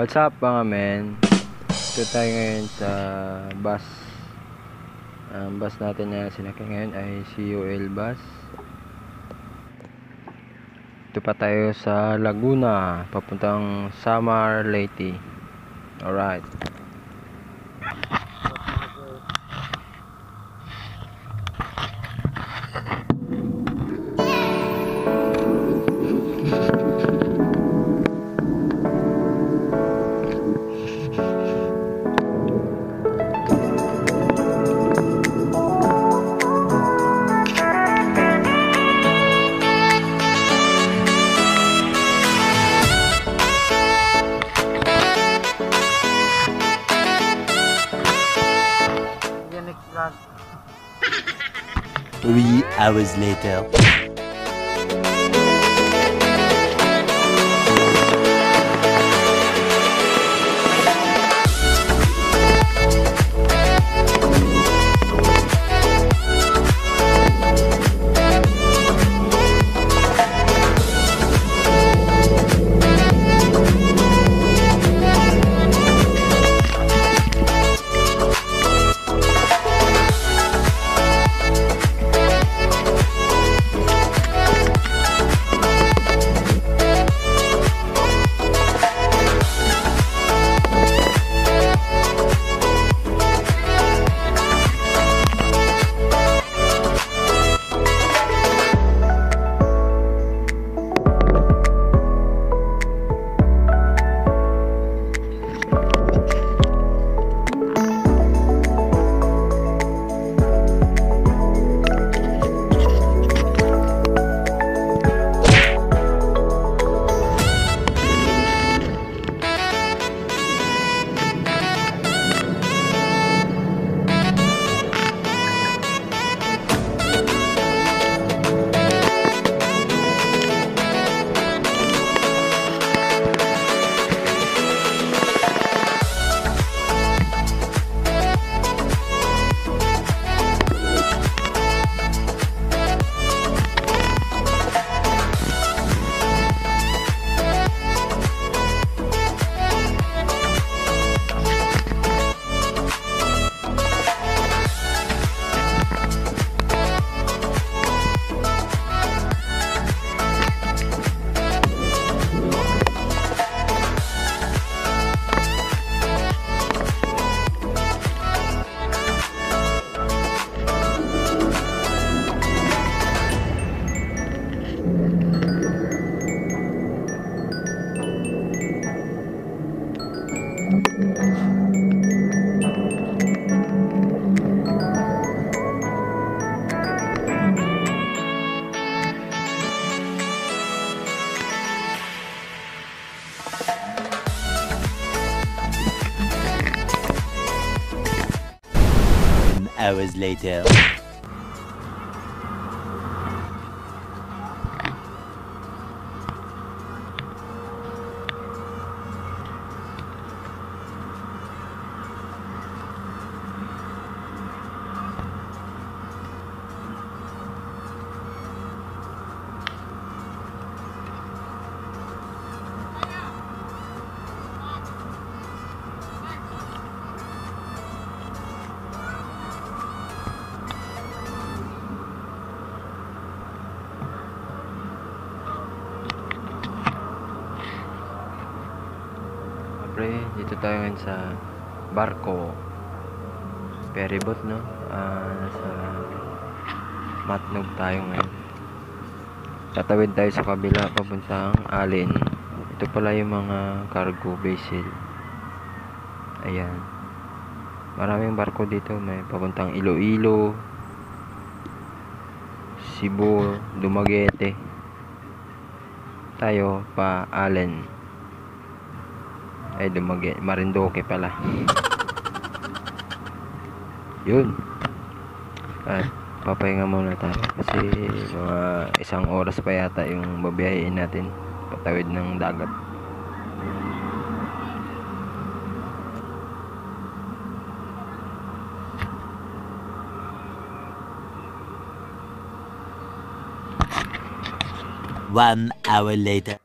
What's up mga men? Ito tayo ngayon sa bus. Ang bus natin na sinakay ngayon ay CUL bus. Ito pa tayo sa Laguna, papuntang Samar Leyte. Alright. Hours later. Hours later. Tayo ngayon sa barko. Ferryboat, no? Ah, sa Matnog tayo ngayon. Tatawid tayo sa kabila papuntang Alin. Ito pala yung mga cargo vessel. Ayan. Maraming barko dito. May papuntang Iloilo, Cebu, Dumaguete. Tayo pa Allen. Ay, dumagi. Marindoke pala. Yun. At, papahinga muna tayo. Kasi, mga isang oras pa yata yung babiyahin natin. Patawid ng dagat. One hour later.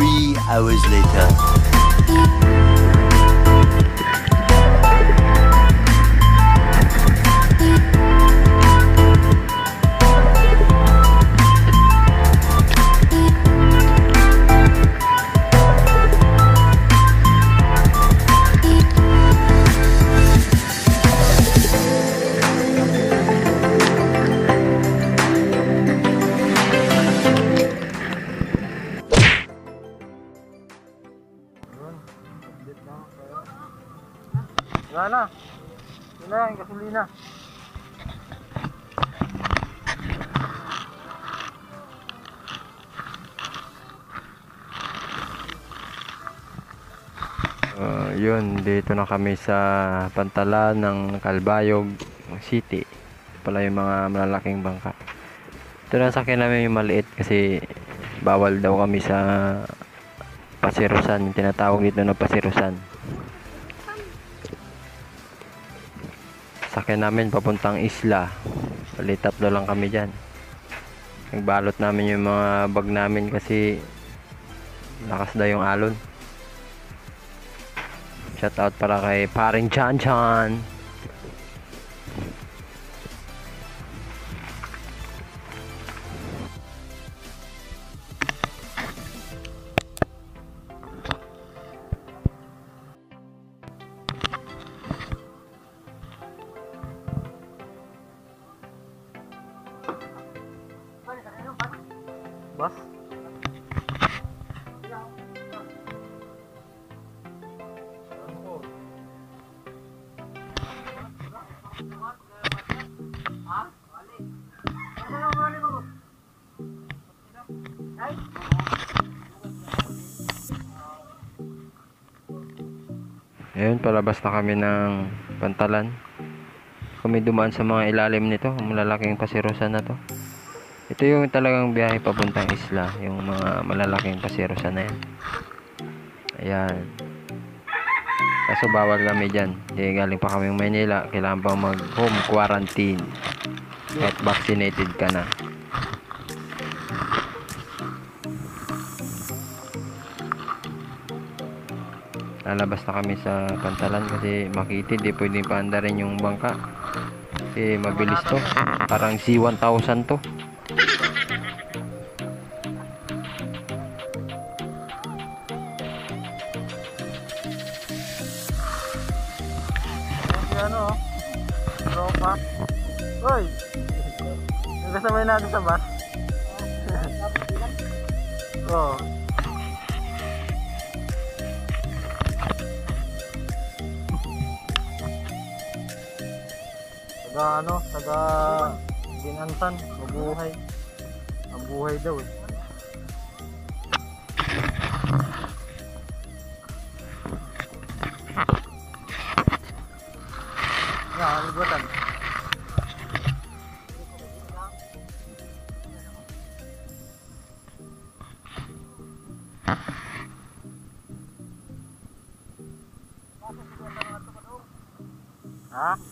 Three hours later. Wala na. Yun na, yung gasolina. Uh, yun, dito na kami sa Pantalan ng Calbayog City. Ito pala yung mga malalaking bangka. Ito na sa akin namin yung maliit kasi bawal daw kami sa pasirusan. Tinatawag dito na pasirusan. Sakyan namin papuntang isla. Bali tatlo lang kami dyan. Nagbalot namin yung mga bag namin kasi lakas daw yung alon. Shout out para kay paring Chan Chan. Ayun, palabas na kami ng pantalan. Kami dumaan sa mga ilalim nito, malalaking pasirusan na to. Ito yung talagang biyahe papuntang isla, yung mga malalaking pasirusan na yan. Ayan. Kaso bawal kami dyan. Hindi galing pa kami Maynila, kailangan pa mag home quarantine. At vaccinated ka na. lalabas na kami sa pantalan kasi makitid di pwedeng paandarin yung bangka kasi mabilis to parang C1000 to Uy! Nagkasabay natin sa bus. Oo. Taga ano, taga Ginantan, mabuhay. Ang buhay daw eh. 됩니다.